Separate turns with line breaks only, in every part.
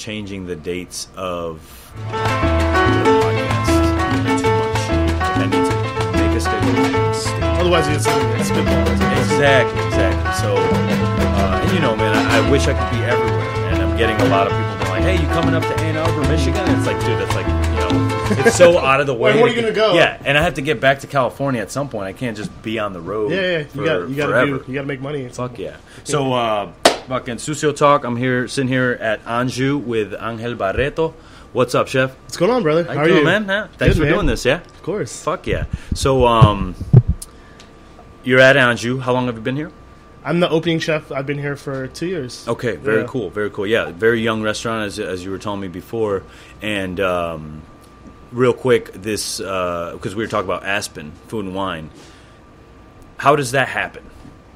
changing the dates of the podcast too much. I need to make a schedule.
Otherwise, get something spitball.
Exactly, exactly. So, uh, and you know, man, I, I wish I could be everywhere, and I'm getting a lot of people being like, "Hey, you coming up to Ann Arbor, Michigan?" And it's like, dude, that's like, you know, it's so out of the way.
Where- where are you gonna go?
Yeah, and I have to get back to California at some point. I can't just be on the road.
Yeah, yeah.
for
You got you got to do. You got to make money.
Fuck yeah. So, uh, fucking Sucio Talk. I'm here, sitting here at Anju with Angel Barreto. What's up, chef?
What's going on, brother?
How,
How are
doing,
you,
man? Huh? Thanks
Good,
for
man.
doing this. Yeah.
Of course.
Fuck yeah. So, um, you're at Anju. How long have you been here?
I'm the opening chef. I've been here for two years.
Okay, very
Yeah.
cool, very cool. Yeah, very young restaurant, as, as you were telling me before. And um, real quick, this because we were talking about Aspen Food and Wine. How does that happen?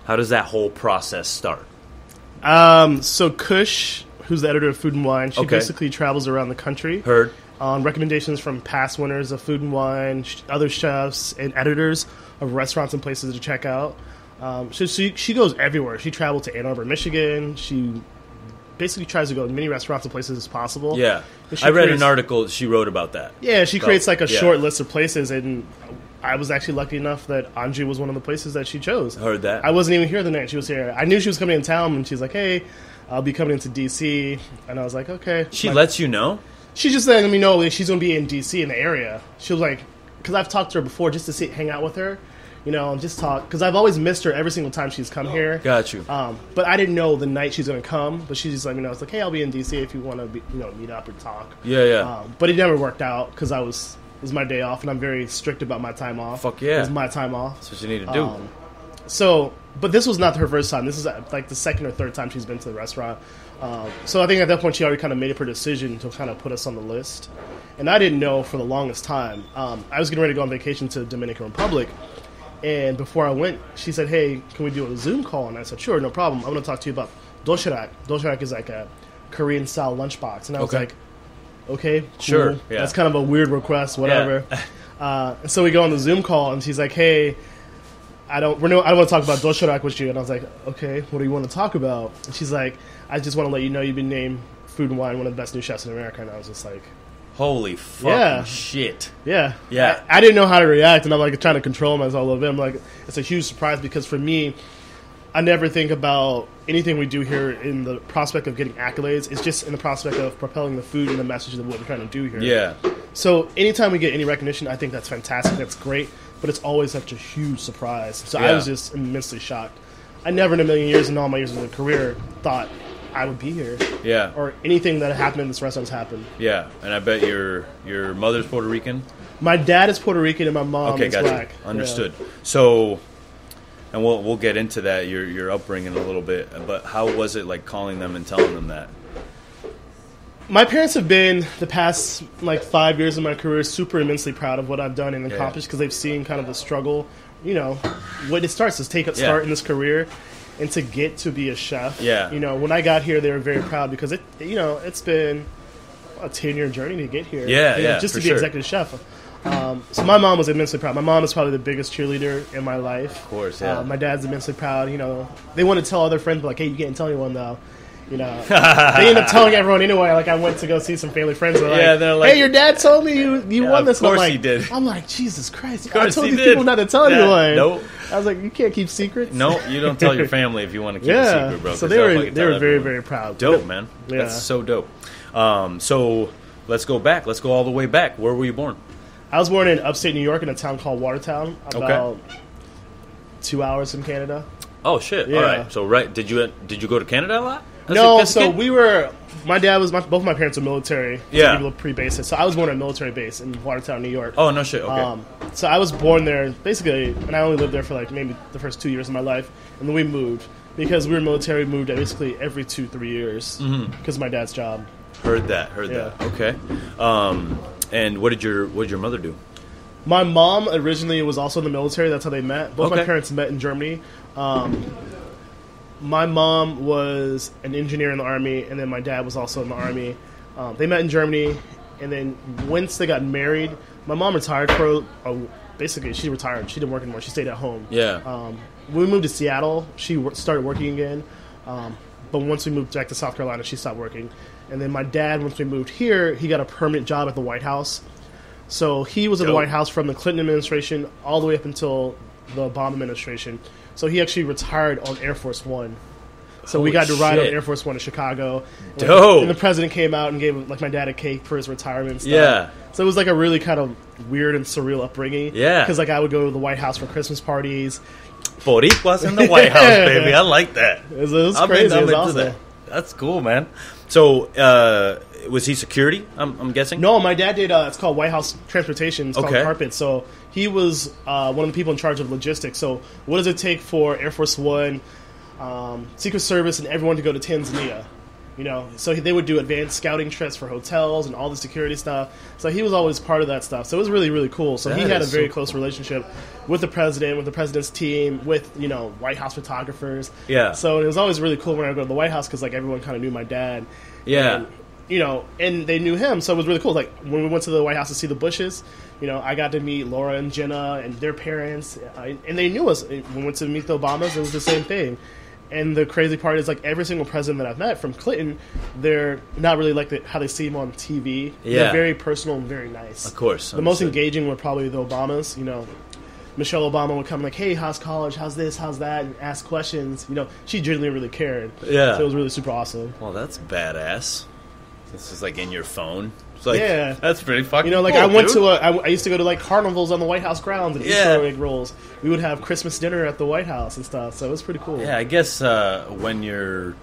How does that whole process start?
Um, so Kush, who's the editor of Food and Wine, she
Okay.
basically travels around the country
Heard.
on recommendations from past winners of Food and Wine, other chefs and editors of restaurants and places to check out. Um, so she she goes everywhere. She traveled to Ann Arbor, Michigan. She basically tries to go to as many restaurants and places as possible.
Yeah, I read
creates-
an article she wrote about that.
Yeah, she creates like a
yeah.
short list of places, and I was actually lucky enough that Anju was one of the places that she chose.
Heard that.
I wasn't even here the night she was here. I knew she was coming in town, and she's like, "Hey, I'll be coming into DC," and I was like, "Okay."
she
Like,
lets you know.
She's just letting me know that she's going to be in DC in the area. She was like, because I've talked to her before just to see, hang out with her, you know, and just talk. Because I've always missed her every single time she's come here.
Got you.
Um, but I didn't know the night she's going to come. But she just let me know. It's like, hey, I'll be in DC if you want to, you know, meet up or talk.
Yeah, yeah.
Um, but it never worked out because I was was my day off, and I'm very strict about my time off.
Fuck yeah.
it was my time off.
That's what you need to do.
Um, so, but this was not her first time. This is uh, like the second or third time she's been to the restaurant. Um, so I think at that point she already kind of made up her decision to kind of put us on the list. And I didn't know for the longest time. Um, I was getting ready to go on vacation to Dominican Republic, and before I went, she said, "Hey, can we do a Zoom call?" And I said, "Sure, no problem. I want to talk to you about doshirak. Doshirak is like a Korean style lunchbox." And I was
Okay.
like, "Okay, cool.
Sure, yeah.
That's kind of a weird request, whatever." Uh, so we go on the Zoom call, and she's like, "Hey, I don't, we're no, I don't want to talk about doshirak with you." And I was like, "Okay, what do you want to talk about?" And she's like, "I just want to let you know you've been named Food and Wine one of the best new chefs in America." And I was just like,
Holy fucking
Yeah.
shit.
"Yeah,
Yeah.
I, I didn't know how to react, and I'm like trying to control myself a little bit. I'm like, it's a huge surprise because for me, I never think about anything we do here in the prospect of getting accolades. It's just in the prospect of propelling the food and the message of what we're trying to do here.
Yeah.
So anytime we get any recognition, I think that's fantastic. That's great, but it's always such a huge surprise. So I was just immensely shocked. I never in a million years in all my years of a career thought I would be here
Yeah.
or anything that happened in this restaurant's happened.
Yeah. And I bet your your mother's Puerto Rican.
My dad is Puerto Rican and my mom
Okay,
is
gotcha.
black.
Understood. So, and we'll we'll get into that your your upbringing a little bit. But how was it like calling them and telling them that?
My parents have been the past like five years of my career super immensely proud of what I've done and accomplished because they've seen kind of the struggle. You know, what it starts is take a
Yeah.
start in this career. And to get to be a chef,
Yeah.
You know, when I got here, they were very proud because it, you know, it's been a ten year journey to get here.
Yeah,
You know,
yeah,
just to be
sure.
executive chef. Um, so my mom was immensely proud. My mom is probably the biggest cheerleader in my life. Of
course, yeah.
my dad's immensely proud. You know, they want to tell other friends, but like, hey, you can't tell anyone though. You know, they end up telling everyone anyway. Like I went to go see some family friends. They're
Yeah, they're like-
"Hey, your dad told me you you
Yeah,
won
of
this." I'm
course
like,
he did.
I'm like, Jesus Christ! I told these
did.
people not to tell
Yeah,
anyone.
nope.
I was like, you can't keep secrets.
No, you don't tell your family if you want to keep a secret, bro.
so they were they were very
everyone.
very proud.
dope, man.
Yeah.
That's so dope. Um, so let's go back. Let's go all the way back. Where were you born?
I was born in upstate New York in a town called Watertown, about two hours from Canada.
Oh shit!
Yeah.
All right. So right, did you did you go to Canada a lot?
No,
a
so
kid?
we were. My dad was. My, both my parents were military. so
Yeah.
people pre-bases. So I was born at a military base in Watertown, New York.
Oh no shit. Okay.
Um, so I was born there basically, and I only lived there for like maybe the first two years of my life, and then we moved because we were military. Moved basically every two three years
Mm-hmm.
because of my dad's job.
heard that. Heard
yeah.
that. Okay. Um, and what did your what did your mother do?
My mom originally was also in the military. That's how they met. Both
Okay.
my parents met in Germany. Um, my mom was an engineer in the army, and then my dad was also in the army. Um, they met in Germany, and then once they got married, my mom retired for basically she retired. She didn't work anymore. She stayed at home.
Yeah.
Um, when we moved to Seattle, she started working again. Um, but once we moved back to South Carolina, she stopped working. And then my dad, once we moved here, he got a permanent job at the White House. So he was at the White House from the Clinton administration all the way up until the Obama administration. So he actually retired on Air Force One. So we got to ride on. Air Force One to Chicago.
Dope.
And the president came out and gave like my dad a cake for his retirement. Stuff.
Yeah.
So it was like a really kind of weird and surreal upbringing.
Yeah.
Because like I would go to the White House for Christmas parties.
Boricuas in the White House, baby. I like that.
It was, it was crazy. it was awesome.
that. That's cool, man. So, uh, was he security? I'm, I'm guessing.
No, my dad did. Uh, it's called White House Transportation. It's
Okay.
called Carpet. So he was uh, one of the people in charge of logistics. So what does it take for Air Force One, um, Secret Service, and everyone to go to Tanzania? You know, so they would do advanced scouting trips for hotels and all the security stuff. So he was always part of that stuff. So it was really, really cool. So he had a very
so
close relationship with the president, with the president's team, with you know White House photographers.
Yeah.
So it was always really cool when I would go to the White House because like everyone kind of knew my dad.
Yeah.
And, you know, and they knew him, so it was really cool. Like when we went to the White House to see the Bushes, you know, I got to meet Laura and Jenna and their parents, uh, and they knew us. When we went to meet the Obamas, it was the same thing. And the crazy part is, like every single president that I've met from Clinton, they're not really like the, how they see him on TV.
Yeah.
They're very personal and very nice.
Of course.
The most engaging were probably the Obamas. You know, Michelle Obama would come like, "Hey, how's college? How's this? How's that?" and ask questions. You know, she genuinely really cared.
Yeah.
so it was really super awesome.
Well, that's badass. This is like in your phone. It's like,
Yeah.
That's pretty fucking.
You know, like
cool,
I went
dude.
to a, I, I used to go to like carnivals on the White House grounds and
Yeah.
Easter egg rolls. We would have Christmas dinner at the White House and stuff. So it was pretty cool.
Yeah, I guess uh, when you're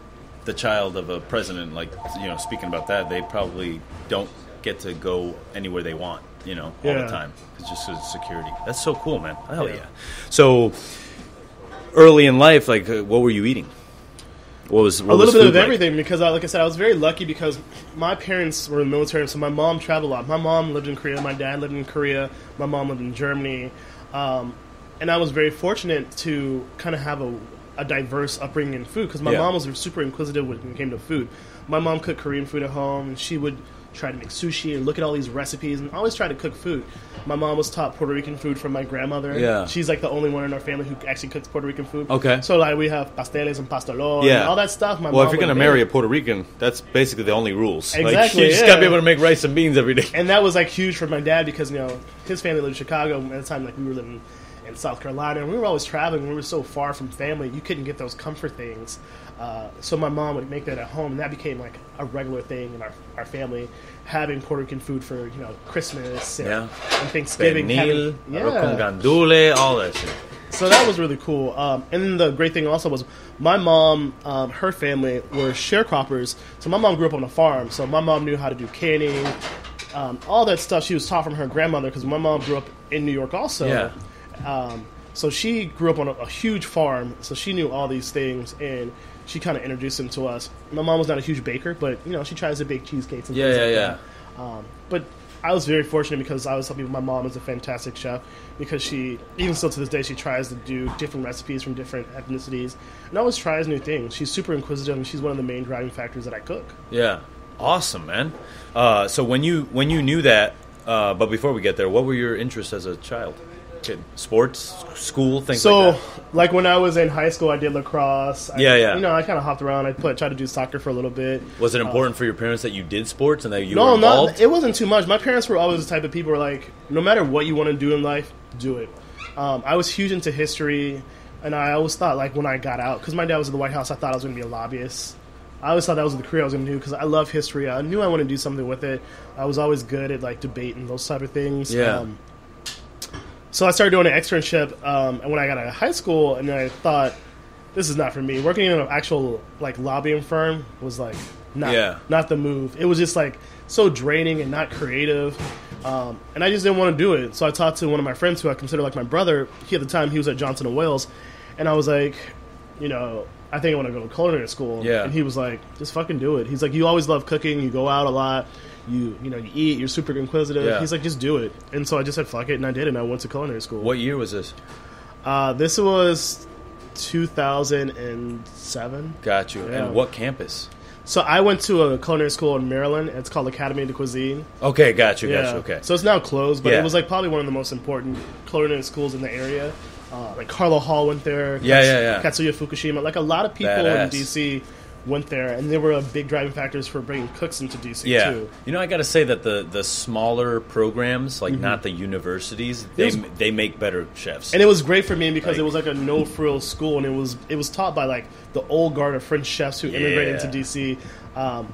the child of a president, like you know, speaking about that, they probably don't get to go anywhere they want, you know, all
Yeah.
the time. It's just security. That's so cool, man. Hell yeah.
Yeah.
So early in life, like, uh, what were you eating? What was what
a little bit of
like?
everything because, I, like I said, I was very lucky because my parents were in the military, so my mom traveled a lot. My mom lived in Korea, my dad lived in Korea, my mom lived in Germany, um, and I was very fortunate to kind of have a, a diverse upbringing in food because my
Yeah.
mom was super inquisitive when it came to food. My mom cooked Korean food at home, and she would try to make sushi and look at all these recipes and always try to cook food. My mom was taught Puerto Rican food from my grandmother.
Yeah.
she's like the only one in our family who actually cooks Puerto Rican food.
Okay.
so like we have pasteles and pastelón,
Yeah.
and all that stuff. My
Well, if you're gonna
make.
marry a Puerto Rican, that's basically the only rules. like,
Exactly,
you just gotta be able to make rice and beans every day.
and that was like huge for my dad because you know his family lived in Chicago at the time like we were living in South Carolina and we were always traveling we were so far from family you couldn't get those comfort things uh, so my mom would make that at home and that became like a regular thing in our, our family having Puerto Rican food for you know Christmas and,
Yeah.
and Thanksgiving
Pernil,
having-
con gandule, all that shit.
so that was really cool. Um, and the great thing also was my mom, um, her family were sharecroppers. So my mom grew up on a farm. So my mom knew how to do canning, um, all that stuff. She was taught from her grandmother because my mom grew up in New York also.
Yeah.
Um, so she grew up on a, a huge farm. So she knew all these things and she kind of introduced them to us. My mom was not a huge baker, but you know she tries to bake cheesecakes and
Yeah,
things
yeah,
like
yeah.
that. Um, but I was very fortunate because I was telling people my mom is a fantastic chef because she, even still to this day, she tries to do different recipes from different ethnicities and always tries new things. She's super inquisitive and she's one of the main driving factors that I cook.
Yeah, awesome, man. Uh, so when you when you knew that, uh, but before we get there, what were your interests as a child? Kid, sports, school, things
So,
like
like, when I was in high school, I did lacrosse. I,
Yeah, yeah.
You know, I kind of hopped around. I put, tried to do soccer for a little bit.
Was it important for your parents that you did sports and that you
no,
were involved?
not. It wasn't too much. My parents were always the type of people who were like, no matter what you want to do in life, do it. Um, I was huge into history, and I always thought like when I got out, because my dad was in the White House, I thought I was going to be a lobbyist. I always thought that was the career I was going to do because I love history. I knew I wanted to do something with it. I was always good at like debate and those type of things.
Yeah.
Um, so I started doing an externship, um, and when I got out of high school, and I thought, this is not for me. Working in an actual like lobbying firm was like not
Yeah.
not the move. It was just like so draining and not creative, um, and I just didn't want to do it. So I talked to one of my friends who I consider like my brother. He at the time he was at Johnson and Wales, and I was like, you know, I think I want to go to culinary school.
Yeah.
and he was like, just fucking do it. He's like, you always love cooking. You go out a lot. You you know you eat. You're super inquisitive.
Yeah.
He's like, just do it. And so I just said fuck it, and I did, it, and I went to culinary school.
What year was this?
Uh, this was 2007.
Got you.
Yeah.
And what campus?
So I went to a culinary school in Maryland. It's called Academy de Cuisine.
Okay, got you, got you. Okay.
So it's now closed, but
Yeah.
it was like probably one of the most important culinary schools in the area. Uh, like Carla Hall went there.
Yeah, yeah, yeah.
Katsuya Fukushima. Like a lot of people
Badass.
in DC went there, and they were a big driving factors for bringing cooks into DC
Yeah,
too.
you know, I got to say that the the smaller programs, like not the universities, they
was-
they make better chefs.
And it was great for me because it was like a no frills school, and it was it was taught by like the old guard of French chefs who immigrated
Yeah.
into DC. Um,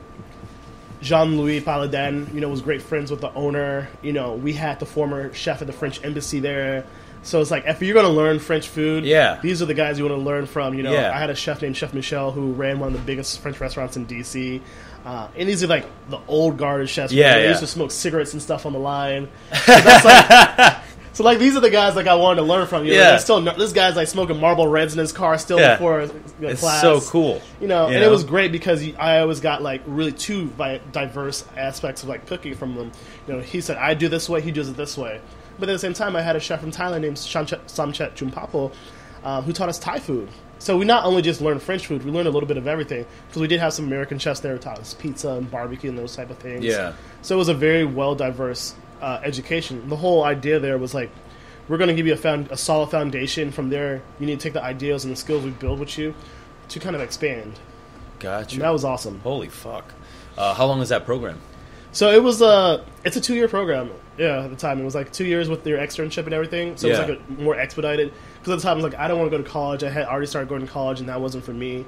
Jean Louis Palladin, you know, was great friends with the owner. You know, we had the former chef at the French embassy there. So it's like if you're going to learn French food,
Yeah.
these are the guys you want to learn from. You know,
Yeah.
I had a chef named Chef Michel who ran one of the biggest French restaurants in DC. Uh, and these are like the old guard of chefs.
Yeah,
they
yeah.
used to smoke cigarettes and stuff on the line. So that's like, so like these are the guys like I wanted to learn from. You know,
Yeah.
I still this guy's like smoking Marlboro Reds in his car still
Yeah.
before know,
it's
class.
so cool.
You know,
You
and
know?
it was great because I always got like really two diverse aspects of like cooking from them. You know, he said I do this way, he does it this way. But at the same time, I had a chef from Thailand named Shamchet, Samchet Jumpapo, um, who taught us Thai food. So we not only just learned French food, we learned a little bit of everything because we did have some American chefs there who taught us pizza and barbecue and those type of things.
Yeah.
So it was a very well diverse uh, education. The whole idea there was like, we're going to give you a, found, a solid foundation. From there, you need to take the ideas and the skills we build with you to kind of expand.
Gotcha.
And that was awesome.
Holy fuck! Uh, how long is that program?
So it was a it's a two year program. Yeah, at the time it was like two years with your externship and everything. So it was like a more expedited. Because at the time I was like, I don't want to go to college. I had already started going to college, and that wasn't for me.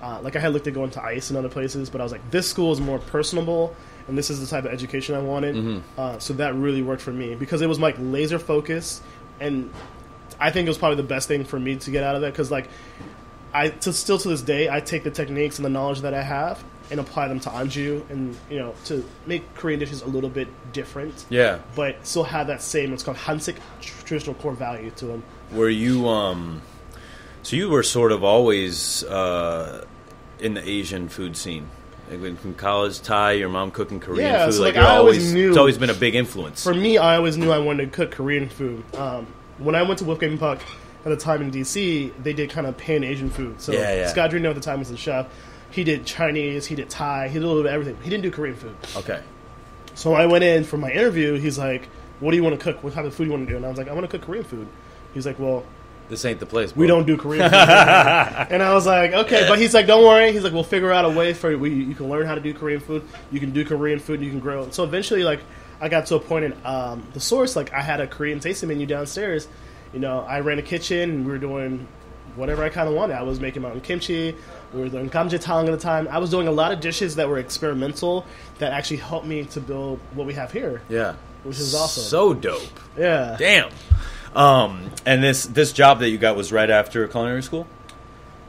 Uh, like I had looked at going to ICE and other places, but I was like, this school is more personable, and this is the type of education I wanted. Uh, so that really worked for me because it was like laser focus, and I think it was probably the best thing for me to get out of that because like I to still to this day I take the techniques and the knowledge that I have and apply them to Anju and you know to make Korean dishes a little bit different,
Yeah.
but still have that same what's called Hansik traditional core value to them.
Were you um? So you were sort of always uh, in the Asian food scene. Like when from college, Thai, your mom cooking Korean
Yeah,
food.
so,
like,
like, I always
always,
knew-
it's always been a big influence.
For me, I always knew I wanted to cook Korean food. Um, when I went to Wolfgang Puck at the time in DC, they did kind of pan Asian food. So
Yeah, yeah.
Scott Drewno at the time was the chef. He did Chinese, he did Thai, he did a little bit of everything. He didn't do Korean food.
okay.
So I went in for my interview, he's like, "What do you want to cook? What type of food do you want to do?" And I was like, "I want to cook Korean food." He's like, "Well,
This ain't the place.
we don't do Korean food." and I was like, "Okay," but he's like, "Don't worry." He's like, "We'll figure out a way for you. you can learn how to do Korean food. You can do Korean food. You can grow." it." So eventually, like, I got to a point in um, the source. Like, I had a Korean tasting menu downstairs. You know, I ran a kitchen and we were doing whatever I kind of wanted. I was making my own kimchi. We were doing gamjatang at the time. I was doing a lot of dishes that were experimental that actually helped me to build what we have here,
Yeah.
which is awesome.
So dope.
yeah.
Damn. Um, and this this job that you got was right after culinary school.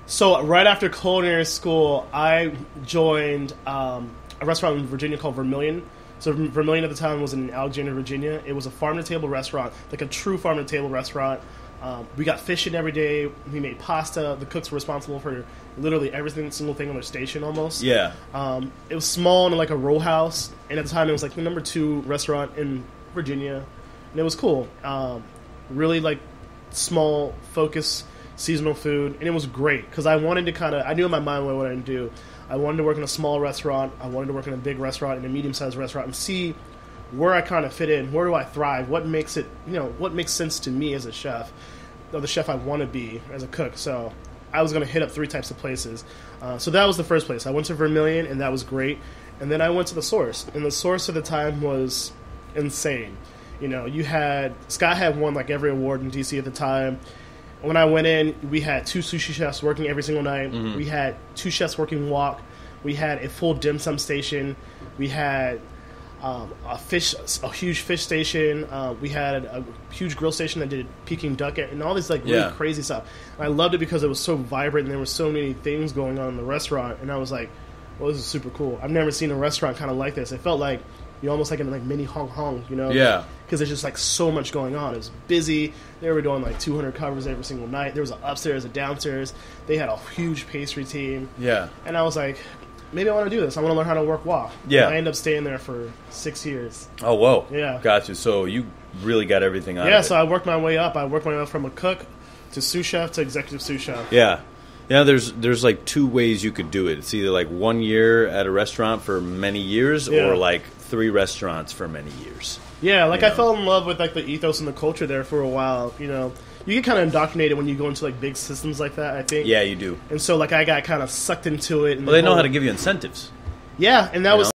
So right after culinary school, I joined um, a restaurant in Virginia called Vermilion. So Vermilion at the time was in Alexandria, Virginia. It was a farm to table restaurant, like a true farm to table restaurant. Um, we got fish in every day. We made pasta. The cooks were responsible for literally every single thing on their station, almost.
Yeah.
Um, it was small and like a row house, and at the time it was like the number two restaurant in Virginia, and it was cool. Um, really like small, focus, seasonal food, and it was great because I wanted to kind of I knew in my mind what I wanted to do. I wanted to work in a small restaurant. I wanted to work in a big restaurant, in a medium sized restaurant, and see where I kind of fit in. Where do I thrive? What makes it you know what makes sense to me as a chef, or the chef I want to be as a cook. So I was going to hit up three types of places. Uh, so that was the first place. I went to Vermilion, and that was great. And then I went to the Source, and the Source at the time was insane. You know, you had Scott had won like every award in DC at the time. When I went in, we had two sushi chefs working every single night. We had two chefs working wok. We had a full dim sum station. We had um, a fish, a huge fish station. Uh, we had a huge grill station that did Peking duck and all this like really
Yeah.
crazy stuff. And I loved it because it was so vibrant and there were so many things going on in the restaurant. And I was like, "Well, this is super cool. I've never seen a restaurant kind of like this. It felt like you're almost like in like mini Hong Kong, you know?
Yeah.
Because there's just like so much going on. It was busy. They were doing like 200 covers every single night. There was an upstairs, a downstairs. They had a huge pastry team.
Yeah.
And I was like, maybe I want to do this. I want to learn how to work wok.
Yeah.
And I end up staying there for six years.
Oh, whoa.
Yeah.
Gotcha. So you really got everything out
yeah, so I worked my way up. I worked my way up from a cook to sous chef to executive sous chef.
Yeah. Yeah, there's there's like two ways you could do it. It's either like one year at a restaurant for many years
Yeah.
or like three restaurants for many years.
Yeah, like
You
I fell in love with like the ethos and the culture there for a while. You know, you get kind of indoctrinated when you go into like big systems like that. I think.
Yeah, you do.
And so like I got kind of sucked into it. And
Well, they
the
know how to give you incentives.
Yeah, and that
You
was